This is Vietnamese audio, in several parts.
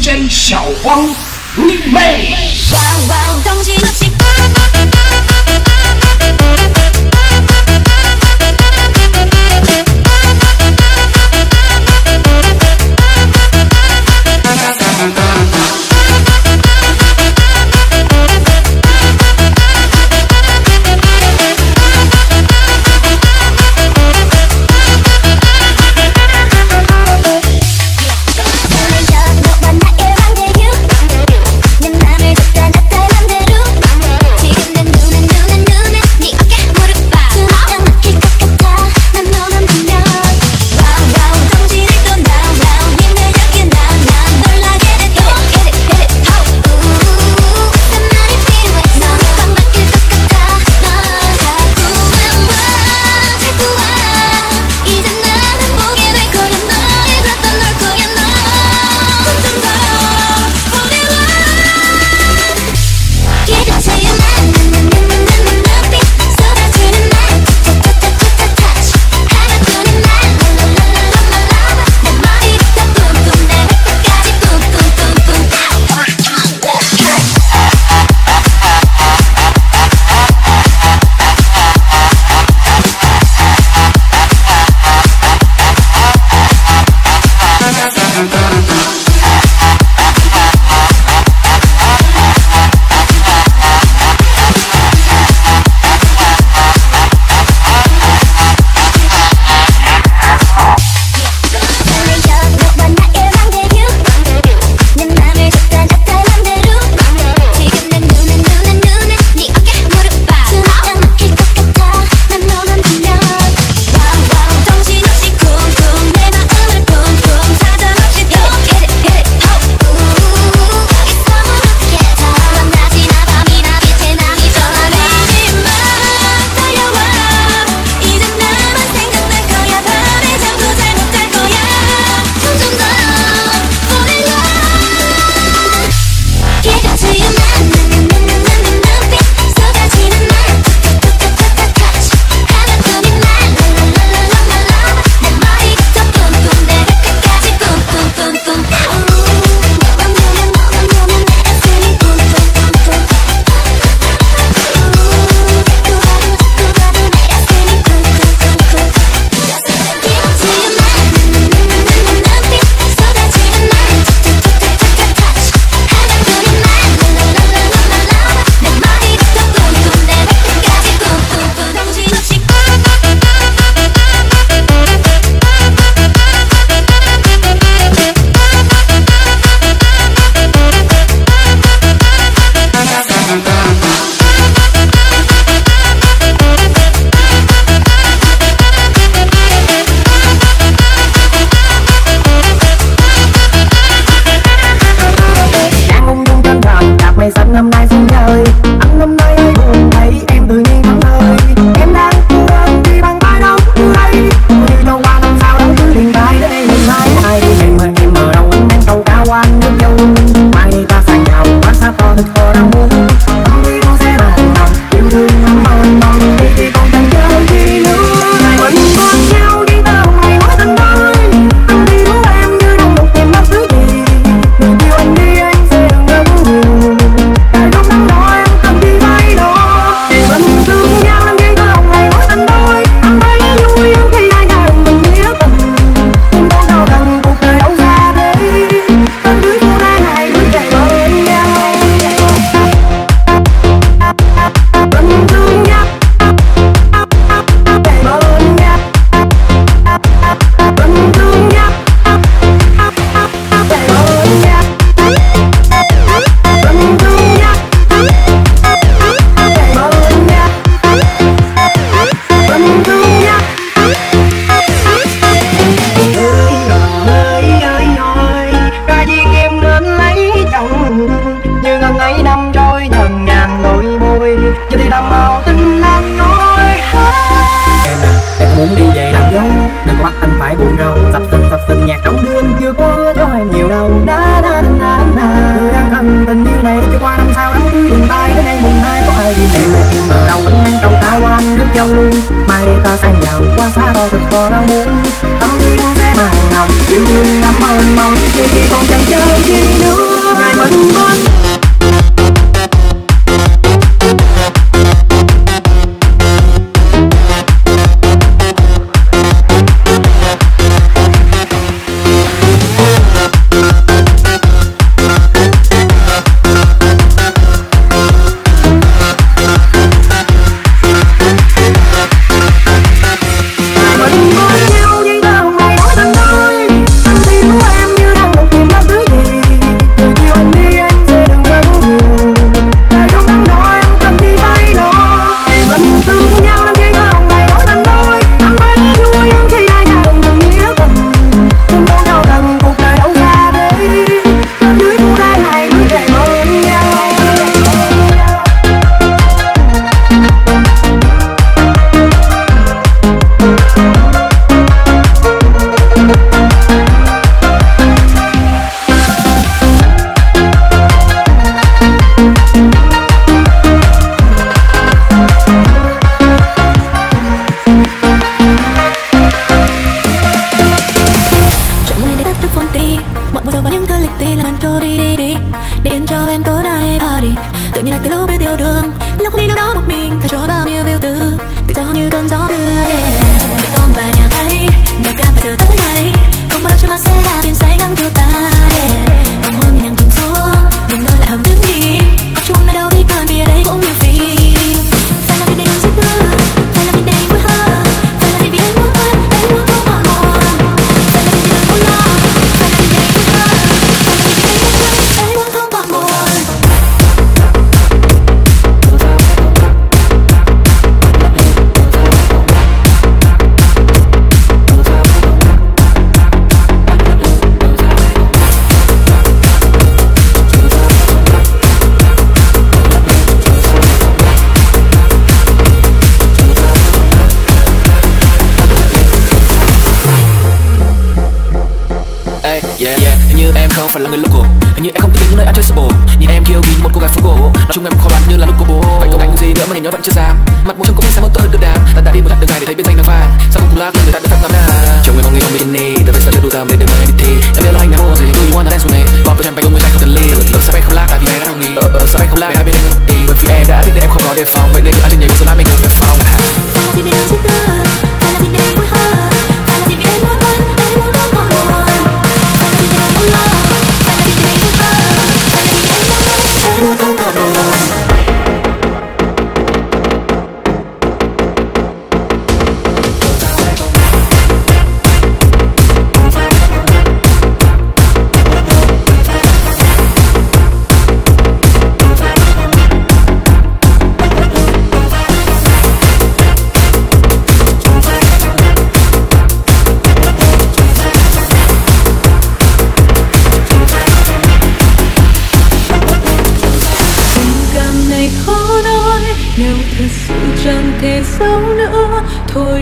j 小黄你妹！汪汪东几个鸡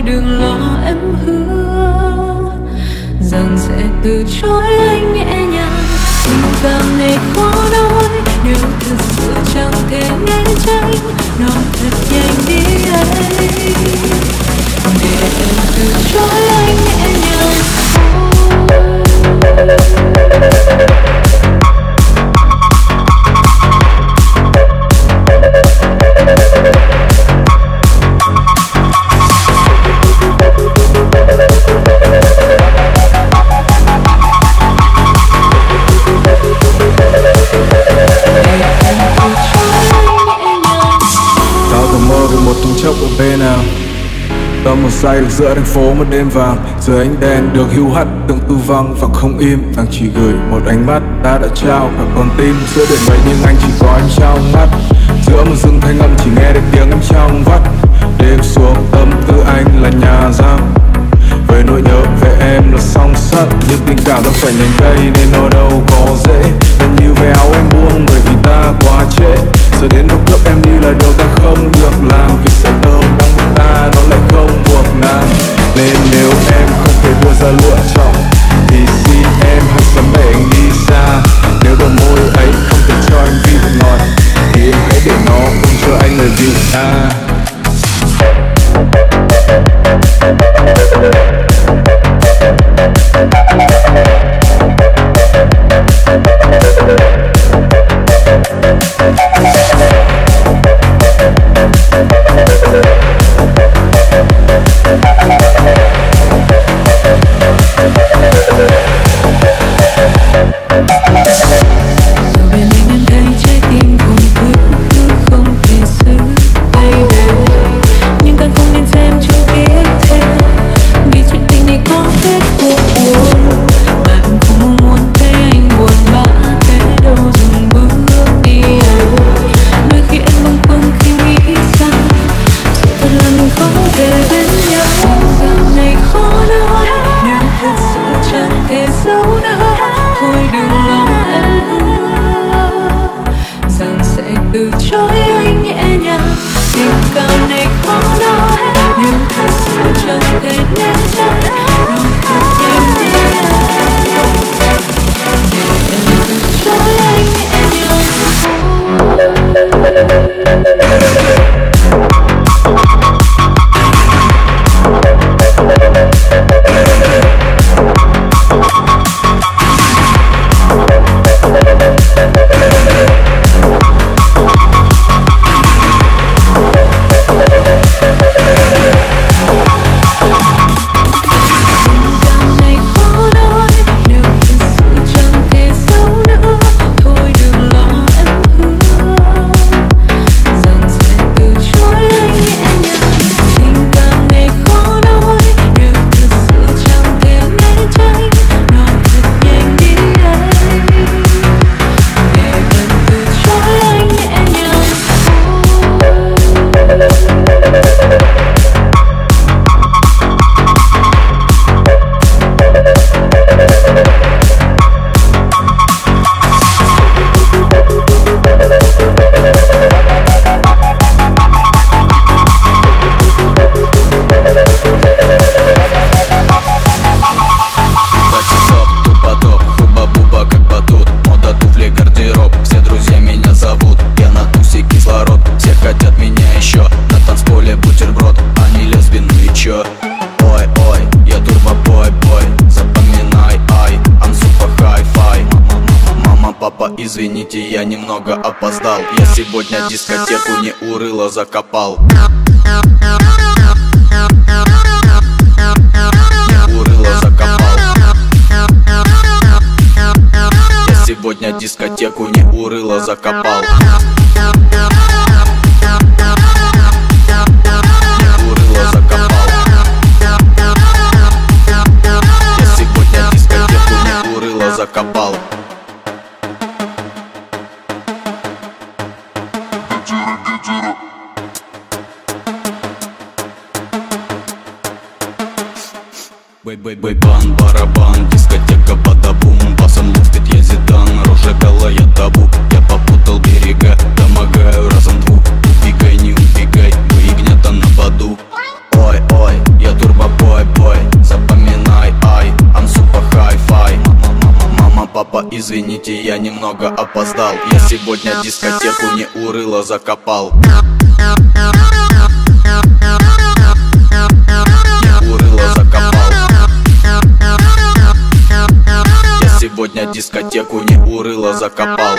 đừng lo em hứa rằng sẽ từ chối say lạc giữa thành phố một đêm vàng, Dưới ánh đèn được hưu hắt từng tư văng và không im. Đang chỉ gửi một ánh mắt ta đã trao cả con tim Giữa đêm vậy nhưng anh chỉ có em trong mắt. Giữa một rừng thanh âm chỉ nghe được tiếng em trong vắt. Đêm xuống tâm tư anh là nhà giam. Về nỗi nhớ về em là song sắt, Nhưng tình cảm đâu phải nhành cây nên nó đâu có dễ. Em như về áo em buông bởi vì ta quá trễ. Giờ đến lúc lớp em đi là điều ta không được làm Vì sao nan Nên nếu em không thể đưa ra lựa chọn, Thì xin em hãy sớm để anh đi xa Nếu đôi môi ấy không thể cho anh vị ngọt, Thì em hãy để nó không cho anh lời dịu xa Извините, я немного опоздал. Я сегодня дискотеку не урыло закопал. Сегодня дискотеку не урыло закопал Бэй-бэй-бэй, бан, барабан, дискотека бадабум Басом лупит я зидан, рожа я табу. Я попутал берега, домогаю разом двух. Убегай, не убегай, выгнета на поду Ой, ой, я турбобой, бой, запоминай, ай I'm super Мама, мама, мама, папа, извините, я немного опоздал. Я сегодня дискотеку не урыло закопал дискотеку не урыло закопал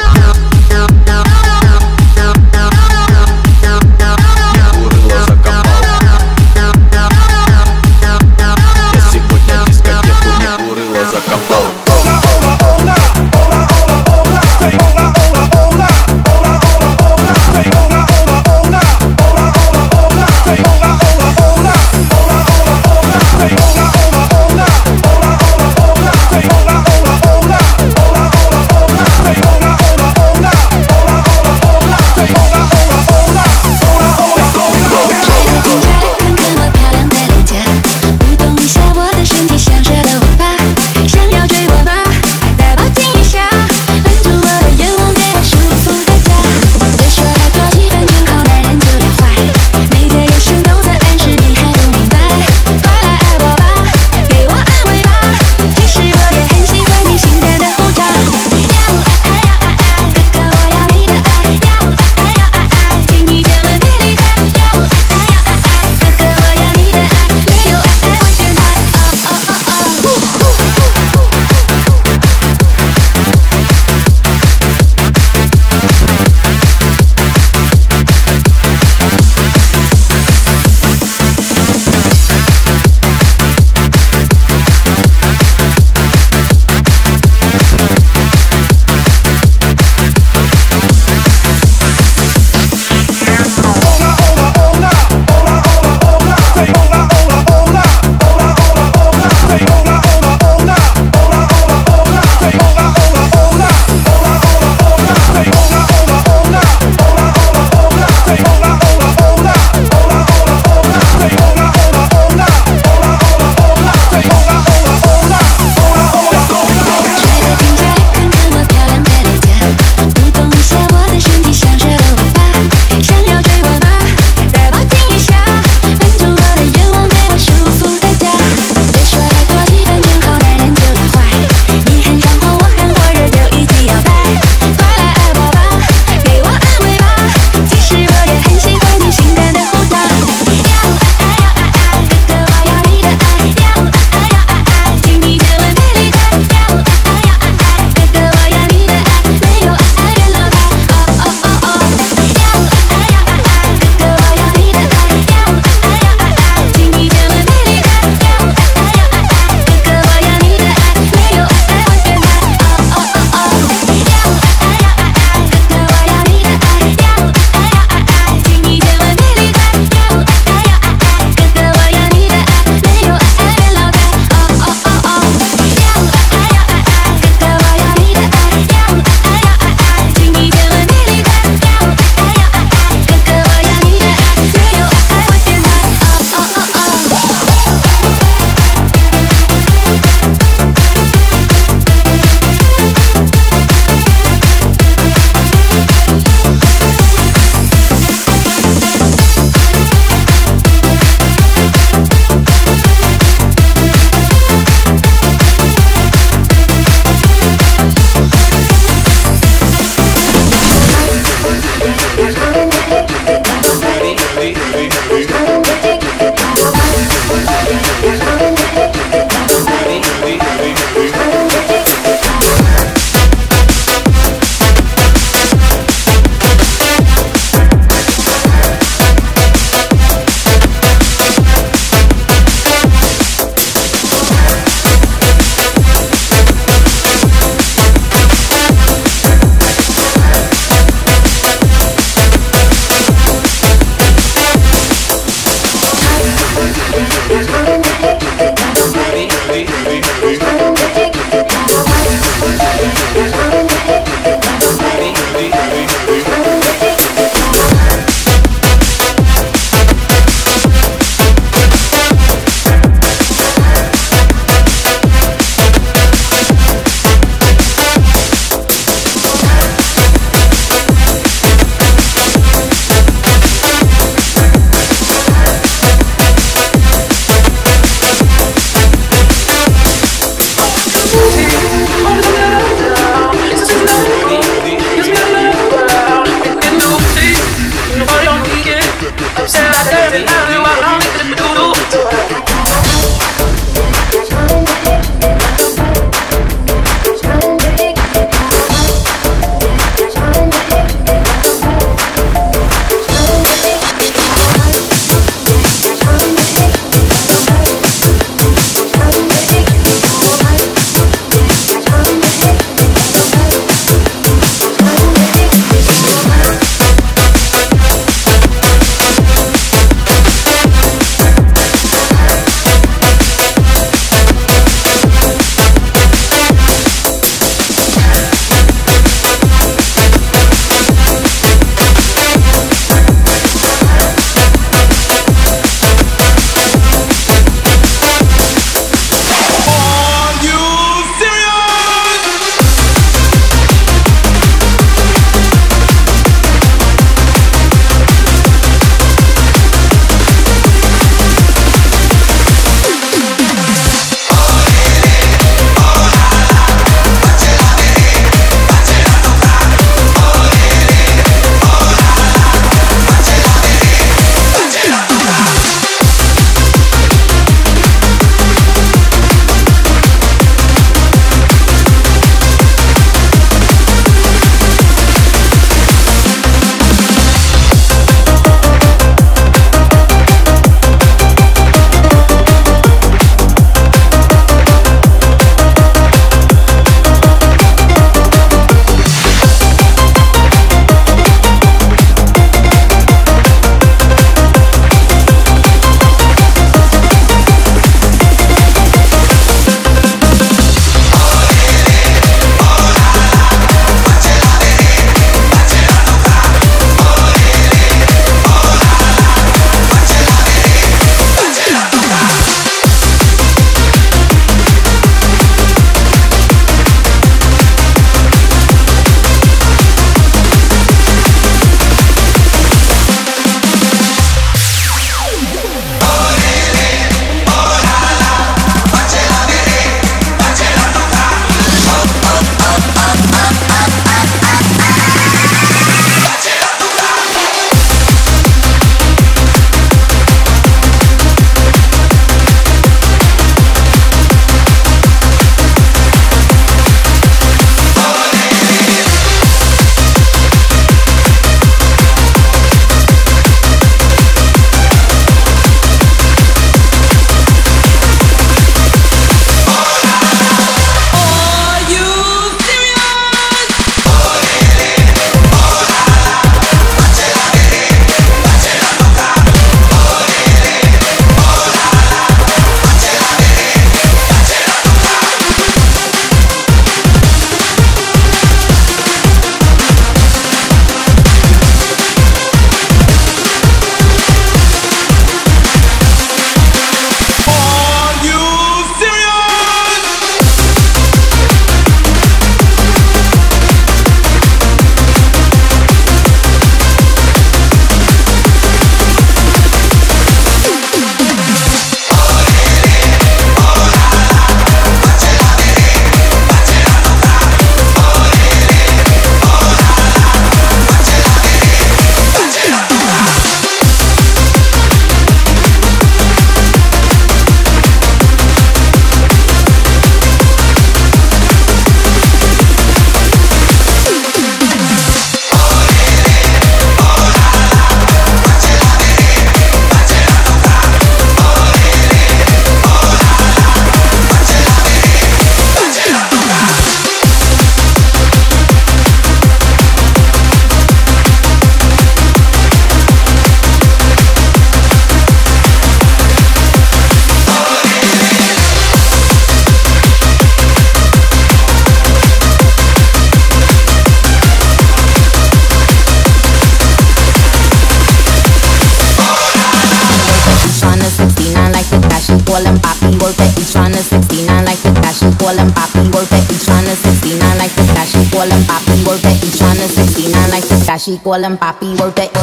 Takashi, call him papi, work that.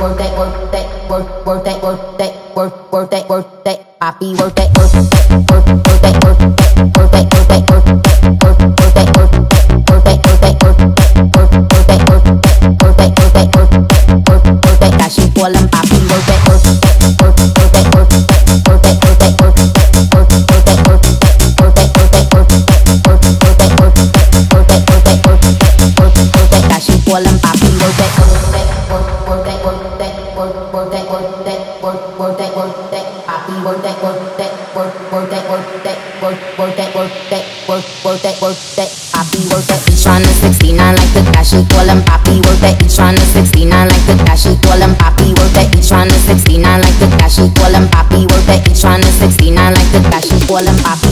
Work, that, work that, work, work that, work that, work, work that, work that, papi, work that, work that, work that work Poppy work that each one the 69 like the cash she call him Poppy work each on the 69 like the guy she call him Poppy work each on the 69 like the guy she call call him Poppy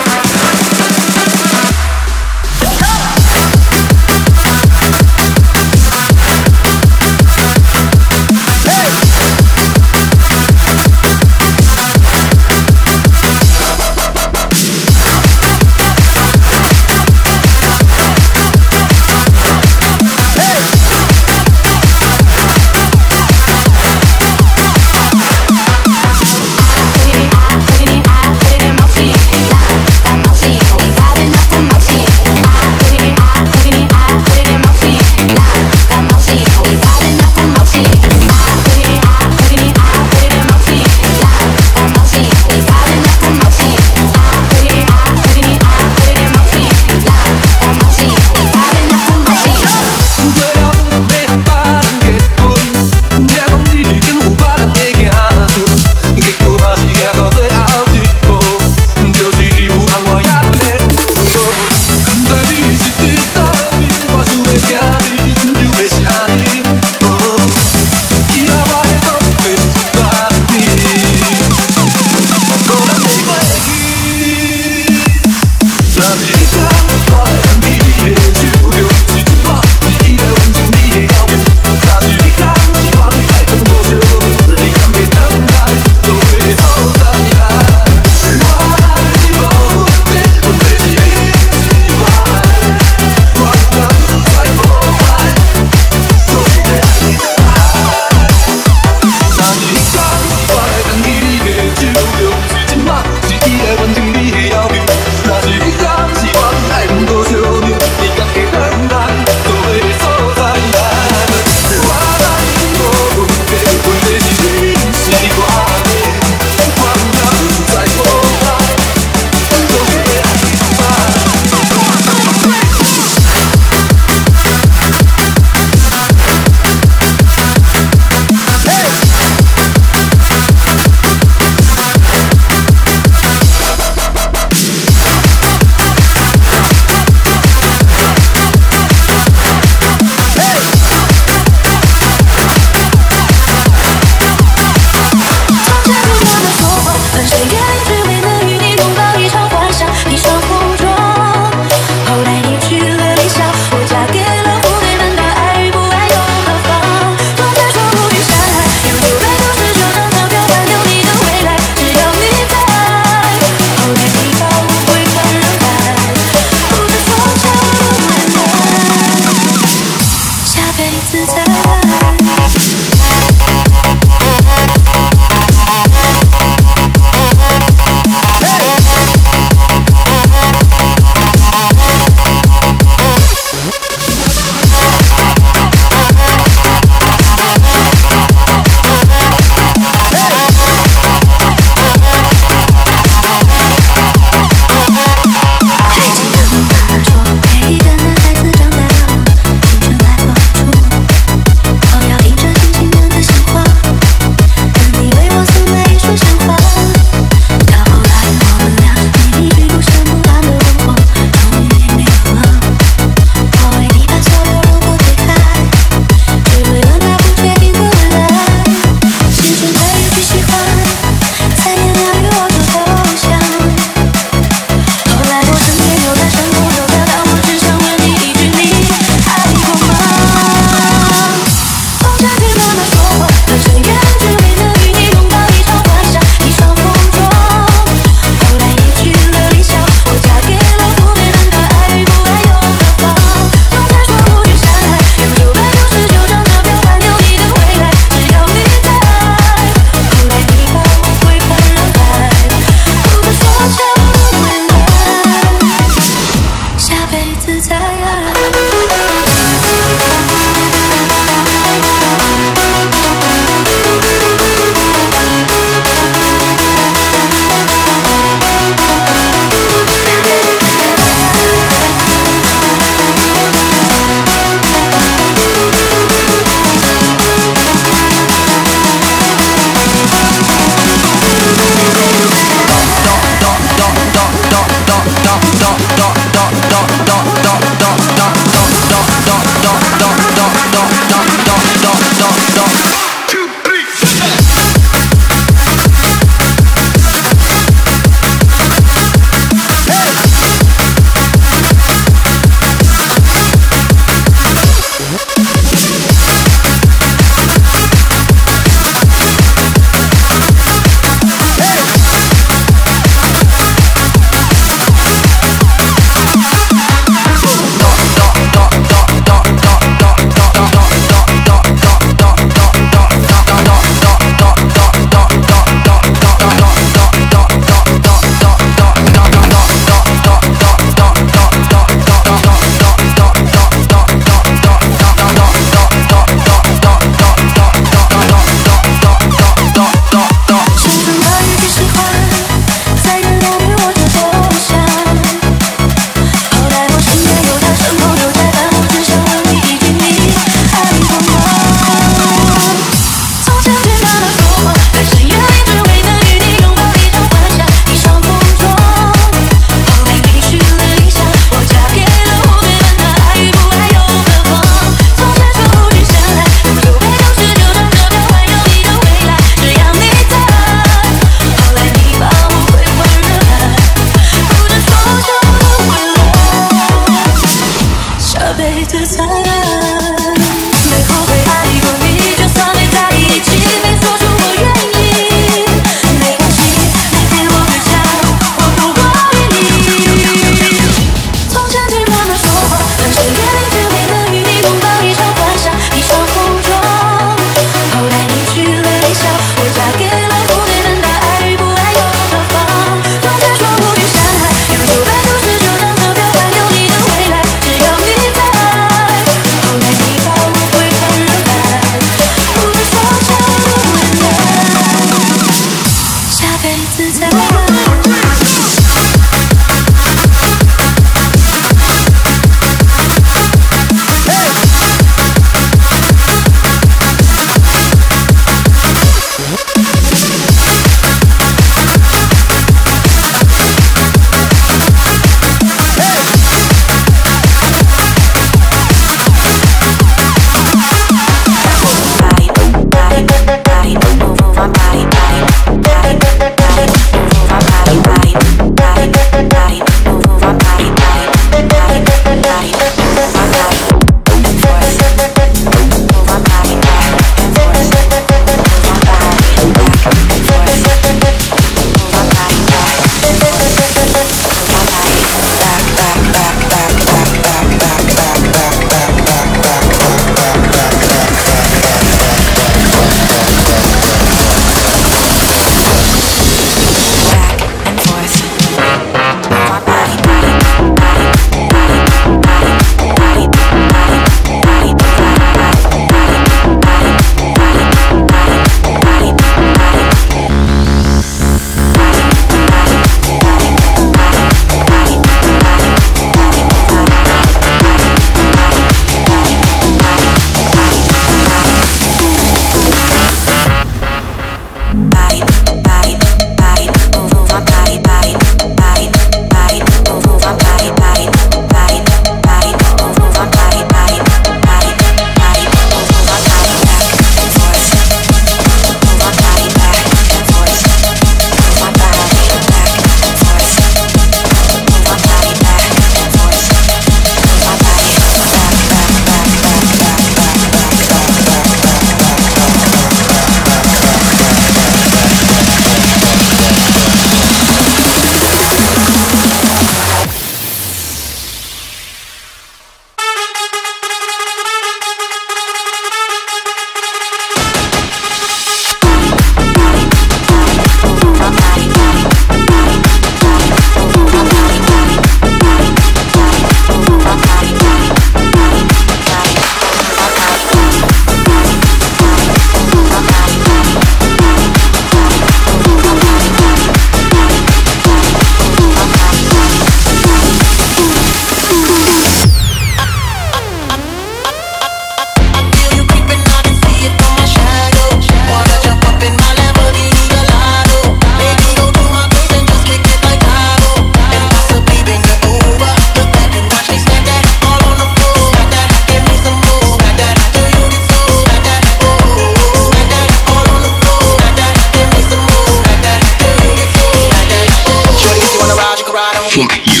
fuck you.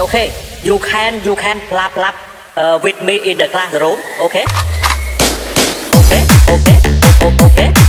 okay. You can, you can clap, clap uh, with me in the classroom, okay? Okay, okay, okay.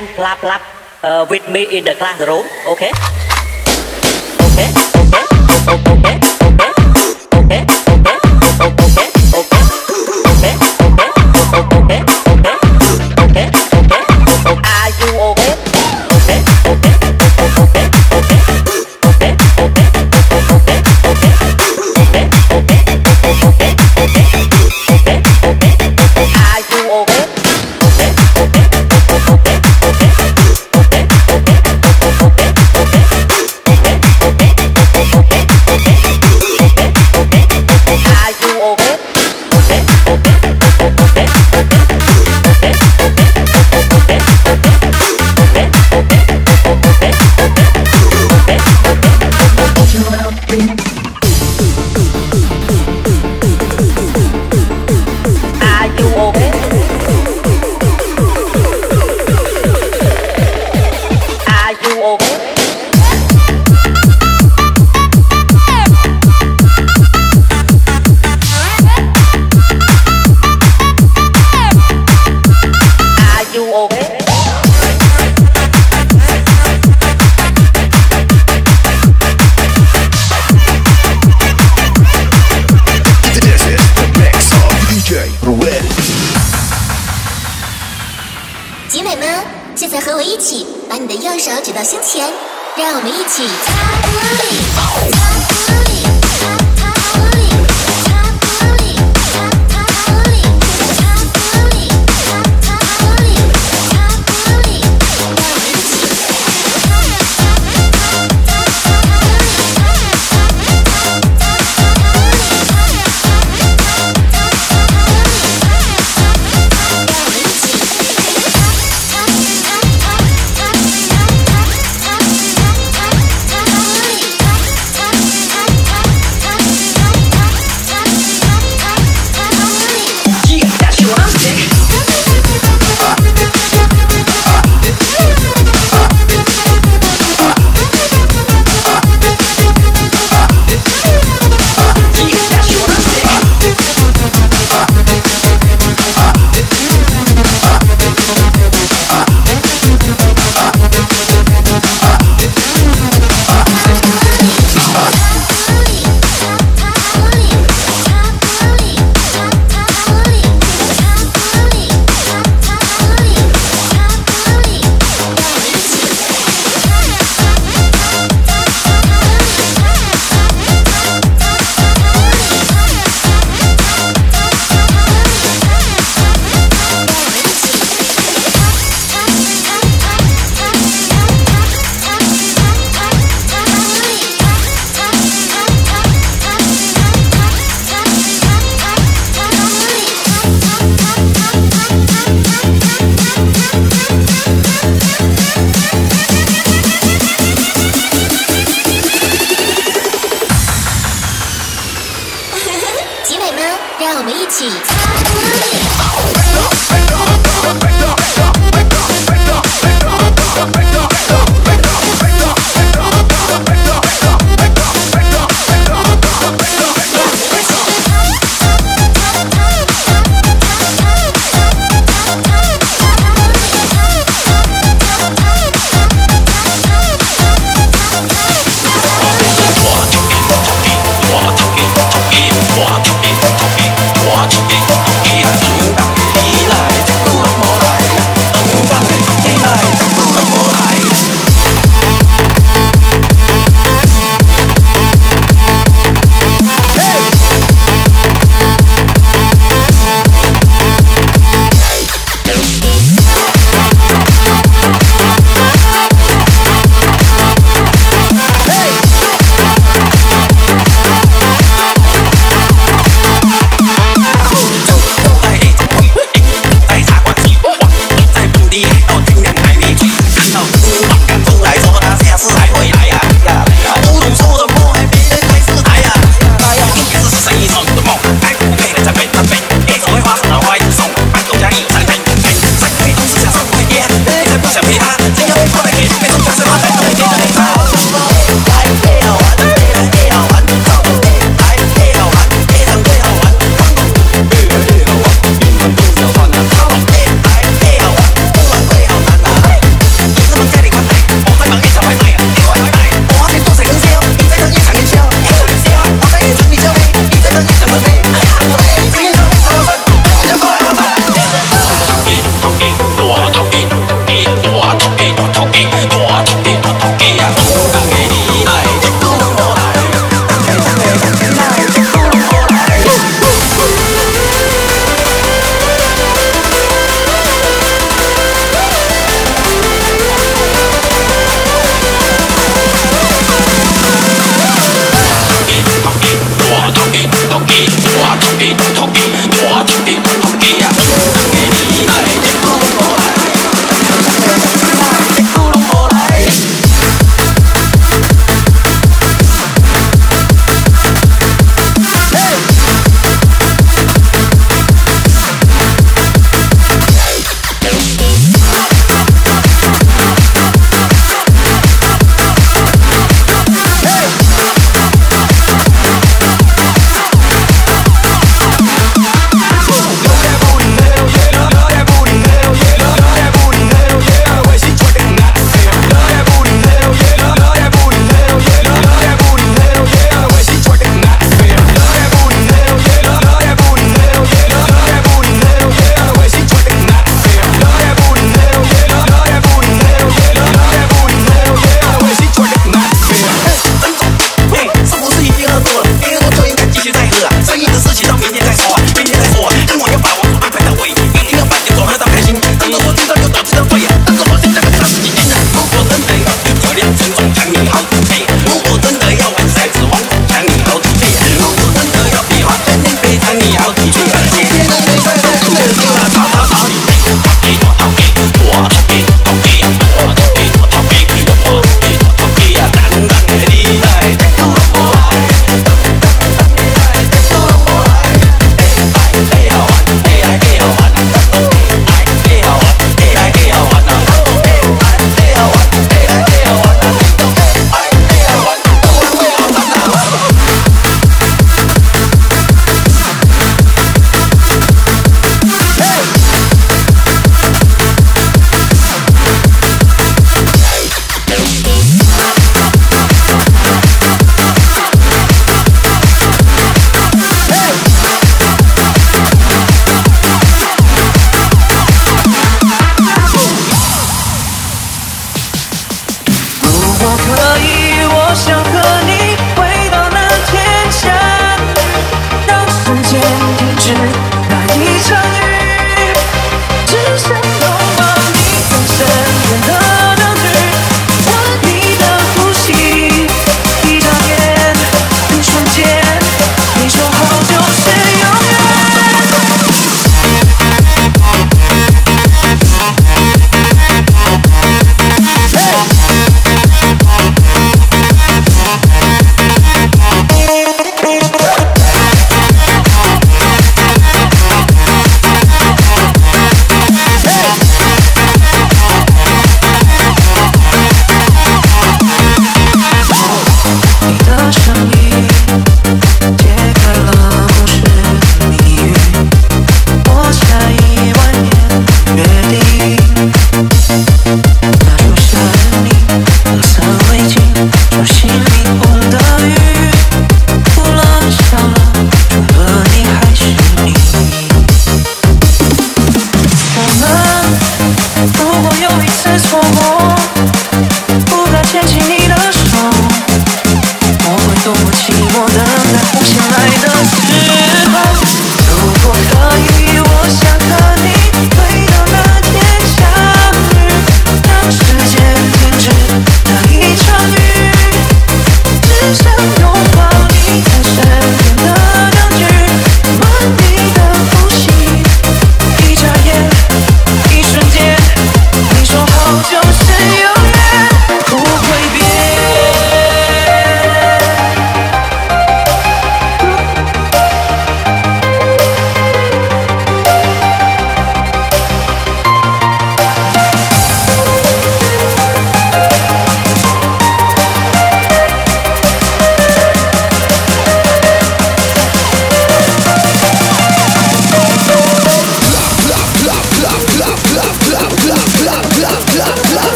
and clap clap uh, with me in the classroom, okay?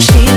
有？